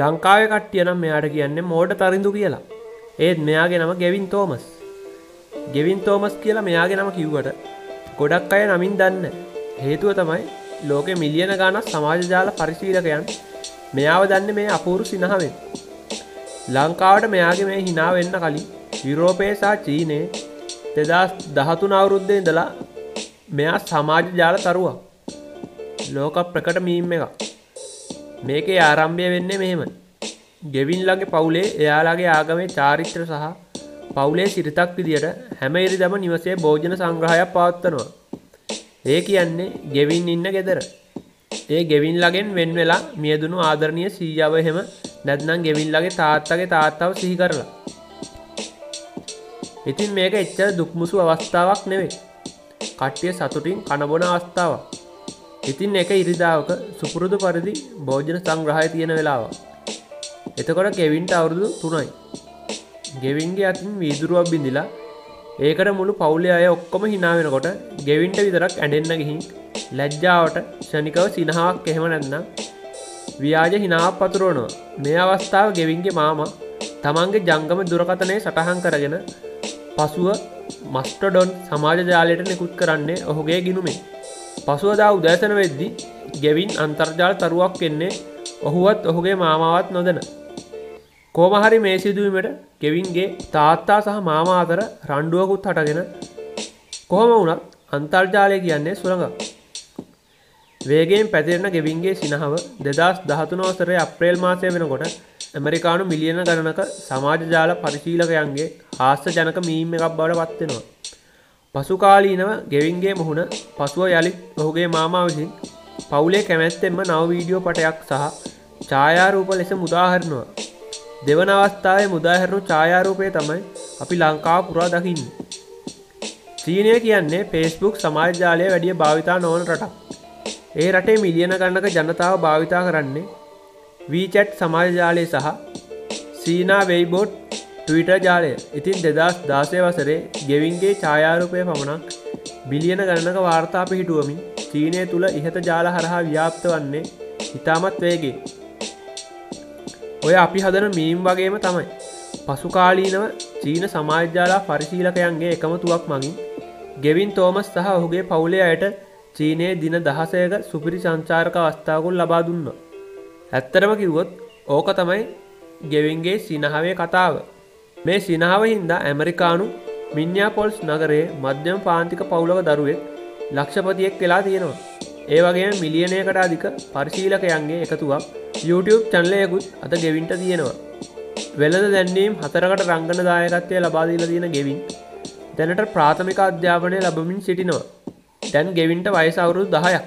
ලංකාව කට්ටියනම් මෙයාට කියන්නේ මෝඩ තරිඳු කියලා. ඒත් මෙයාගේ නම ගෙවින් තෝමස්. ගෙවින් තෝමස් කියලා මෙයාගේ නම කිව්වට ගොඩක් අය නමින් දන්න හේතුව තමයි ලෝකෙ මිලියන ගානක් සමාජජාල පරිශීලකයන් මෙයාව දන්න මේ අපූරු සිනහවෙන්. ලංකාවට මෙයාගේ මේ හිනාවෙන්න කලින් යුරෝපය සහ චීනය දෙදස් දහතුන අවුරුද්ධය ඉඳලා මෙයා සමාජ ජාල තරුවා ලෝක ප්‍රකට මීම් එක මේකේ ආරම්භය වෙන්නේ මෙහෙම. ගෙවින්ලගේ පවුලේ එයාලාගේ ආගමේ චාරිත්‍ර සහ පවුලේ සිරිතක් විදියට හැම ඉරිදම නිවසේ භෝජන සංග්‍රහයක් පවත්වනවා. ඒ කියන්නේ ගෙවින් ඉන්න ගෙදර. ඒ ගෙවින්ලගෙන් වෙන් වෙලා මියදුණු ආදරණය සීයාව එහෙම නැත්නම් ගෙවින්ලගේ තාත්තගේ තාත්තාව සිහි කරලා. ඉතින් මේක එච්චර දුක්මුසු අවස්ථාවක් නෙවෙයි. කට්ටිය සතුටින් කණබොන අවස්ථාවක්. ඉතින් එක ඉරිදාවක සුපුරුදු පරිදි භෝජන සංග්‍රහය තියෙන වෙලාව. එතකොට කෙවින්ට අවුරුදු තුනයි. ගෙවින්ගේ අතින් වීදුරුවක් බිඳිලා ඒකට මුළු පවුලේ අය ඔක්කොම හිනාවෙනකොට ගෙවින්ට විතරක් ඇඩෙන්න්න ගිහින් ලැජ්ජාවට ෂණිකව සිනහාවක් එහෙම නැත්නම් ව්‍යාජ හිනාවක් පතුරුවනවා. මේ අවස්ථාව ගෙවින්ගේ මාම තමන්ගේ ජංගම දුරකතනය සටහන් කරගෙන පසුව මස්ටඩොන් සමාජ ජාලයට නිකුත් කරන්නේ ඔහුගේ ගිනුමේ පසුවදා උදෑසන වෙද්දි ගෙවින් අන්තර්ජාල තරුවක් එන්නේ ඔහුවත් ඔහුගේ මාමාවත් නොදන කෝමහරි මේ සිදුවීමට කෙවින්ගේ තාත්තා සහ මාමා අතර රණ්ඩුවකුත් හටගෙන කොහොම වුණත් අන්තර්ජාලය කියන්නේ සුළඟ වේගෙන් පැතිරෙන ගෙවින්ගේ සිනහව දෙදස් දහතුනෝසරේ අප්‍රේල් මාසය වෙනකොට ඇමරිකානු මිලියන ගණනක සමාජජාල පරිශීලකයන්ගේ හාස්ස ජනක මීම් එකක් බවට පත්වෙනවා. පසුකාලීනව ගෙවින්ගේ මුහුණ පසුව යළිත් ඔහුගේ මාමා විසින් පවුලේ කැමැත්තෙන්ම නව වීඩියෝ පටයක් සහ ඡායාරූප ලෙස මුදාහරනවා. දෙවන අවස්ථාවේ මුදාහැරුණු ඡායාරූපය තමයි අපි ලංකාව පුරා දකින්න. චීනය කියන්නේ පේස්බුක් සමාජජාලය වැඩිය භාවිතා නොවන රටක්. ඒ රටේ මිලියන ගන්නක ජනතාව භාවිතා කරන්නේ වීචැට් සමාජජාලය සහ සීනා වෙයිබෝට් ටවිට ජාලය ඉතින් දෙදස් දාසය වසරේ ගෙවින්ගේ ඡායාරූපය පමණක් බිලියන ගණනක වාර්තා පිහිටුවමින් චීනය තුළ ඉහත ජාල හරහා ව්‍යාප්ත වන්නේ ඉතාමත් වේගේ. ඔය අපි හදන මීම් වගේම තමයි. පසුකාලීනව චීන සමාජ්‍යාලා පරිශීලකයන්ගේ එකමතුවක් මගින් ගෙවින් තෝමස් සහ ඔහුගේ පවුලේ අයට චීනයේ දින දහසයක සුපිරි සංචාරක අවස්ථාවකුල් ලබා දුන්න. ඇත්තරම කිව්වොත් ඕක තමයි ගෙවින්ගේ සිනහවේ කතාව. මේ සිනාව හින්දා ඇමරිකානු මින්්‍යාපොල්ස් නගරේ මධ්‍යම පාන්තික පවුලක දරුවෙක් ලක්ෂපතියෙක් වෙලා තියෙනවා. ඒ වගේ මිලියනයකට අධික පරිශීලකයන්ගේ එකතුවක් YouTube චන්ලයකුත් අත ගෙවින්ට තියෙනවා. වෙළඳ දැන්නීම් හතරකට රංගන දායකත්වය ලබාදීල තියෙන ගෙවින් දැනට ප්‍රාථමික අධ්‍යාපනය ලබමින් සිටිනවා. දැන් ගෙවින්ට වයසවුරුදු දහයක්